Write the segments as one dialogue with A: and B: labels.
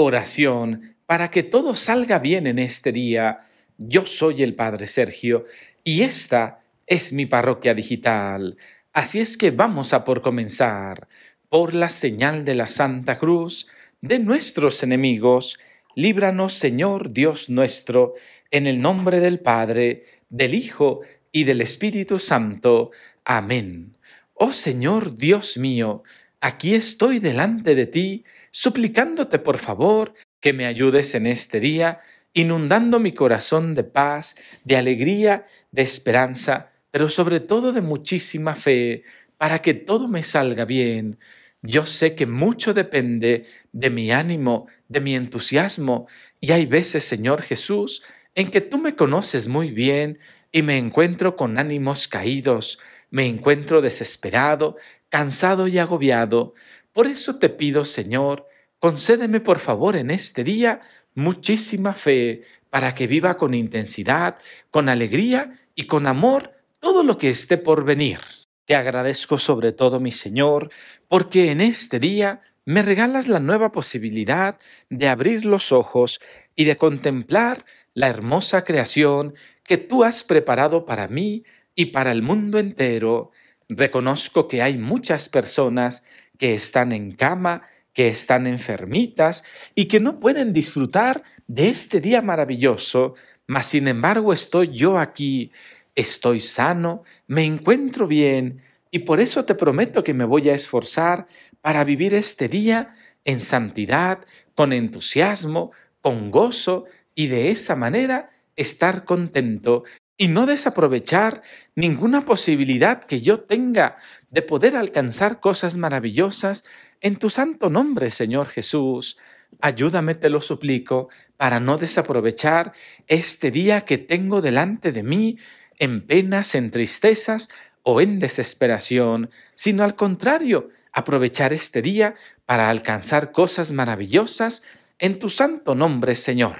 A: Oración para que todo salga bien en este día. Yo soy el Padre Sergio y esta es mi parroquia digital. Así es que vamos a por comenzar. Por la señal de la Santa Cruz de nuestros enemigos, líbranos Señor Dios nuestro, en el nombre del Padre, del Hijo y del Espíritu Santo. Amén. Oh Señor Dios mío, aquí estoy delante de ti, suplicándote por favor que me ayudes en este día, inundando mi corazón de paz, de alegría, de esperanza, pero sobre todo de muchísima fe, para que todo me salga bien. Yo sé que mucho depende de mi ánimo, de mi entusiasmo, y hay veces, Señor Jesús, en que tú me conoces muy bien y me encuentro con ánimos caídos, me encuentro desesperado, cansado y agobiado. Por eso te pido, Señor, concédeme por favor en este día muchísima fe para que viva con intensidad, con alegría y con amor todo lo que esté por venir. Te agradezco sobre todo, mi Señor, porque en este día me regalas la nueva posibilidad de abrir los ojos y de contemplar la hermosa creación que tú has preparado para mí y para el mundo entero. Reconozco que hay muchas personas que están en cama, que están enfermitas y que no pueden disfrutar de este día maravilloso, mas sin embargo estoy yo aquí estoy sano, me encuentro bien y por eso te prometo que me voy a esforzar para vivir este día en santidad, con entusiasmo, con gozo y de esa manera estar contento y no desaprovechar ninguna posibilidad que yo tenga de poder alcanzar cosas maravillosas en tu santo nombre, Señor Jesús. Ayúdame, te lo suplico, para no desaprovechar este día que tengo delante de mí en penas, en tristezas o en desesperación, sino al contrario, aprovechar este día para alcanzar cosas maravillosas en tu santo nombre, Señor.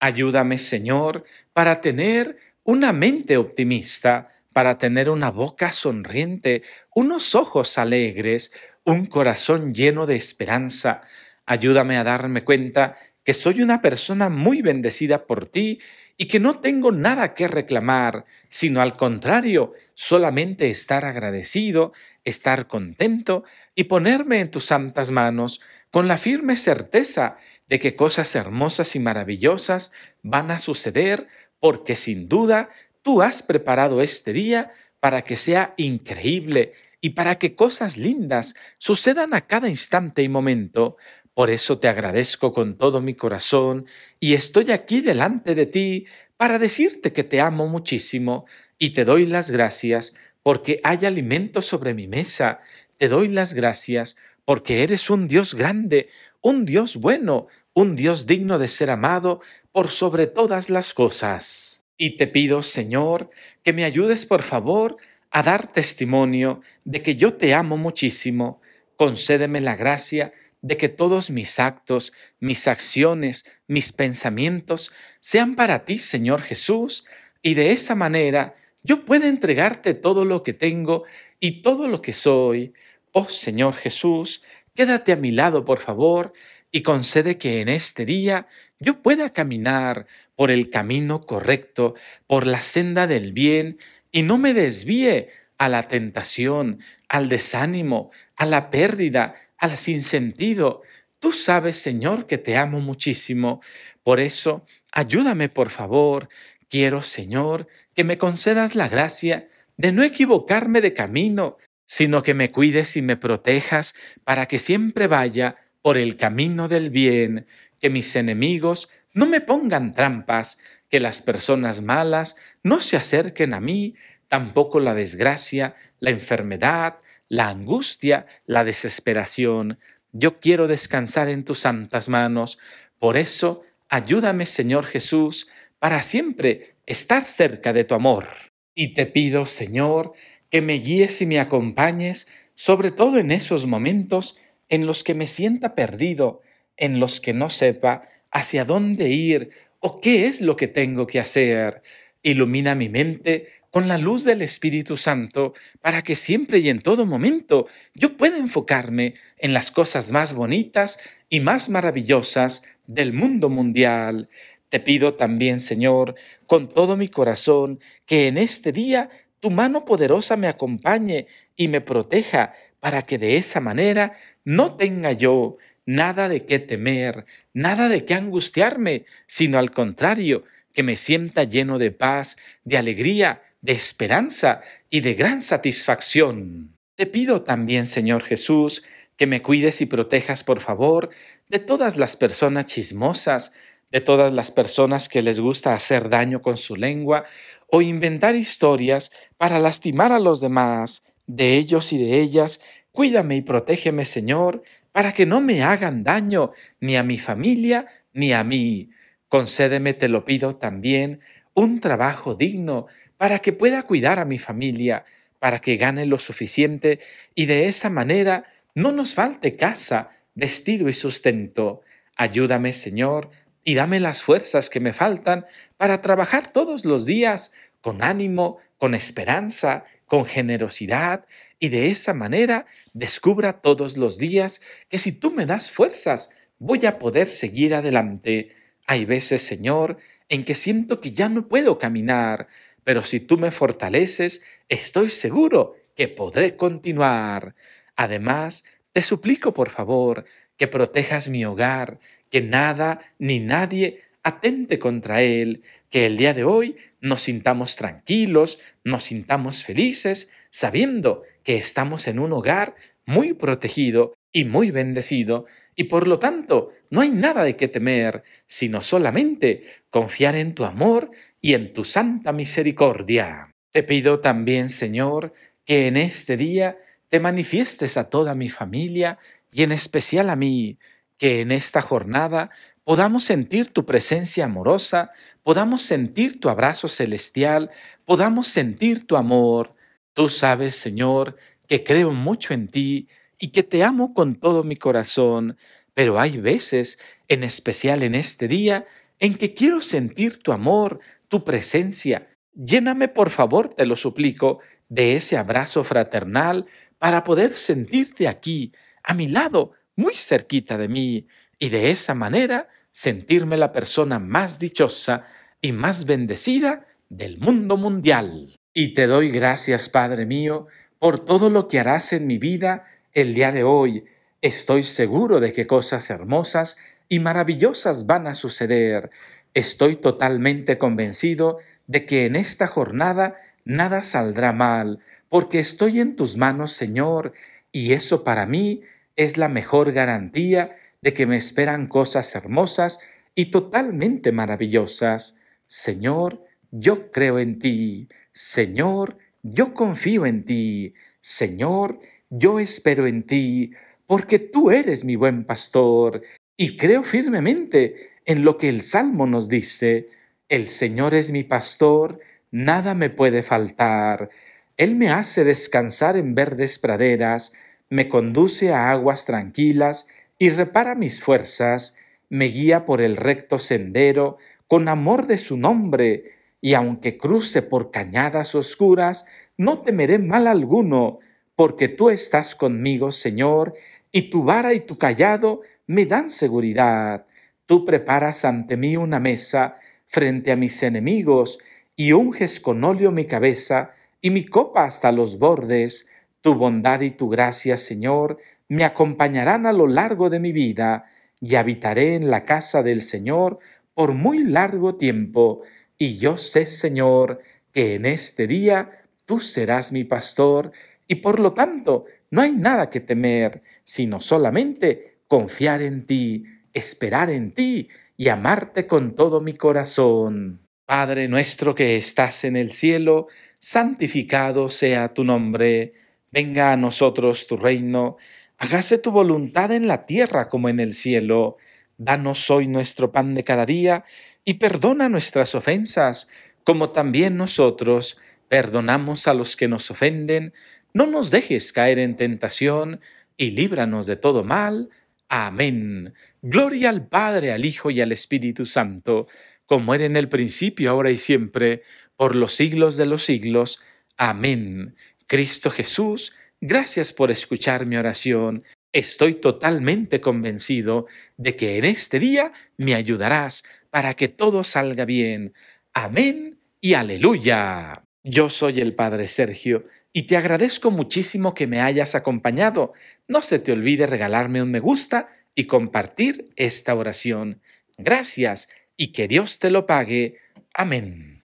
A: Ayúdame, Señor, para tener una mente optimista, para tener una boca sonriente, unos ojos alegres, un corazón lleno de esperanza. Ayúdame a darme cuenta que soy una persona muy bendecida por ti y que no tengo nada que reclamar, sino al contrario, solamente estar agradecido, estar contento y ponerme en tus santas manos con la firme certeza de que cosas hermosas y maravillosas van a suceder porque sin duda tú has preparado este día para que sea increíble y para que cosas lindas sucedan a cada instante y momento, por eso te agradezco con todo mi corazón y estoy aquí delante de ti para decirte que te amo muchísimo y te doy las gracias porque hay alimento sobre mi mesa. Te doy las gracias porque eres un Dios grande, un Dios bueno, un Dios digno de ser amado por sobre todas las cosas. Y te pido, Señor, que me ayudes por favor a dar testimonio de que yo te amo muchísimo. Concédeme la gracia de que todos mis actos, mis acciones, mis pensamientos sean para ti, Señor Jesús, y de esa manera yo pueda entregarte todo lo que tengo y todo lo que soy. Oh Señor Jesús, quédate a mi lado, por favor, y concede que en este día yo pueda caminar por el camino correcto, por la senda del bien, y no me desvíe a la tentación, al desánimo, a la pérdida, al sinsentido. Tú sabes, Señor, que te amo muchísimo. Por eso, ayúdame, por favor. Quiero, Señor, que me concedas la gracia de no equivocarme de camino, sino que me cuides y me protejas para que siempre vaya por el camino del bien, que mis enemigos no me pongan trampas, que las personas malas no se acerquen a mí, tampoco la desgracia, la enfermedad, la angustia, la desesperación. Yo quiero descansar en tus santas manos. Por eso, ayúdame, Señor Jesús, para siempre estar cerca de tu amor. Y te pido, Señor, que me guíes y me acompañes, sobre todo en esos momentos en los que me sienta perdido, en los que no sepa hacia dónde ir o qué es lo que tengo que hacer. Ilumina mi mente con la luz del Espíritu Santo para que siempre y en todo momento yo pueda enfocarme en las cosas más bonitas y más maravillosas del mundo mundial. Te pido también, Señor, con todo mi corazón, que en este día tu mano poderosa me acompañe y me proteja para que de esa manera no tenga yo nada de qué temer, nada de qué angustiarme, sino al contrario, que me sienta lleno de paz, de alegría, de esperanza y de gran satisfacción. Te pido también, Señor Jesús, que me cuides y protejas, por favor, de todas las personas chismosas, de todas las personas que les gusta hacer daño con su lengua o inventar historias para lastimar a los demás, de ellos y de ellas. Cuídame y protégeme, Señor, para que no me hagan daño ni a mi familia ni a mí. Concédeme, te lo pido también, un trabajo digno para que pueda cuidar a mi familia, para que gane lo suficiente y de esa manera no nos falte casa, vestido y sustento. Ayúdame, Señor, y dame las fuerzas que me faltan para trabajar todos los días con ánimo, con esperanza, con generosidad, y de esa manera descubra todos los días que si tú me das fuerzas, voy a poder seguir adelante. Hay veces, Señor, en que siento que ya no puedo caminar, pero si tú me fortaleces, estoy seguro que podré continuar. Además, te suplico, por favor, que protejas mi hogar, que nada ni nadie atente contra él, que el día de hoy nos sintamos tranquilos, nos sintamos felices, sabiendo que estamos en un hogar muy protegido y muy bendecido, y por lo tanto no hay nada de qué temer, sino solamente confiar en tu amor y en tu santa misericordia. Te pido también, Señor, que en este día te manifiestes a toda mi familia y en especial a mí, que en esta jornada podamos sentir tu presencia amorosa, podamos sentir tu abrazo celestial, podamos sentir tu amor, Tú sabes, Señor, que creo mucho en ti y que te amo con todo mi corazón, pero hay veces, en especial en este día, en que quiero sentir tu amor, tu presencia. Lléname, por favor, te lo suplico, de ese abrazo fraternal para poder sentirte aquí, a mi lado, muy cerquita de mí, y de esa manera sentirme la persona más dichosa y más bendecida del mundo mundial. Y te doy gracias, Padre mío, por todo lo que harás en mi vida el día de hoy. Estoy seguro de que cosas hermosas y maravillosas van a suceder. Estoy totalmente convencido de que en esta jornada nada saldrá mal, porque estoy en tus manos, Señor, y eso para mí es la mejor garantía de que me esperan cosas hermosas y totalmente maravillosas. Señor, yo creo en ti. Señor, yo confío en ti. Señor, yo espero en ti, porque tú eres mi buen pastor, y creo firmemente en lo que el Salmo nos dice. El Señor es mi pastor, nada me puede faltar. Él me hace descansar en verdes praderas, me conduce a aguas tranquilas y repara mis fuerzas, me guía por el recto sendero, con amor de su nombre, y aunque cruce por cañadas oscuras, no temeré mal alguno, porque tú estás conmigo, Señor, y tu vara y tu callado me dan seguridad. Tú preparas ante mí una mesa frente a mis enemigos, y unges con óleo mi cabeza y mi copa hasta los bordes. Tu bondad y tu gracia, Señor, me acompañarán a lo largo de mi vida, y habitaré en la casa del Señor por muy largo tiempo y yo sé, Señor, que en este día tú serás mi pastor y por lo tanto no hay nada que temer, sino solamente confiar en ti, esperar en ti y amarte con todo mi corazón. Padre nuestro que estás en el cielo, santificado sea tu nombre, venga a nosotros tu reino, hágase tu voluntad en la tierra como en el cielo. Danos hoy nuestro pan de cada día y perdona nuestras ofensas, como también nosotros perdonamos a los que nos ofenden. No nos dejes caer en tentación y líbranos de todo mal. Amén. Gloria al Padre, al Hijo y al Espíritu Santo, como era en el principio, ahora y siempre, por los siglos de los siglos. Amén. Cristo Jesús, gracias por escuchar mi oración Estoy totalmente convencido de que en este día me ayudarás para que todo salga bien. Amén y aleluya. Yo soy el Padre Sergio y te agradezco muchísimo que me hayas acompañado. No se te olvide regalarme un me gusta y compartir esta oración. Gracias y que Dios te lo pague. Amén.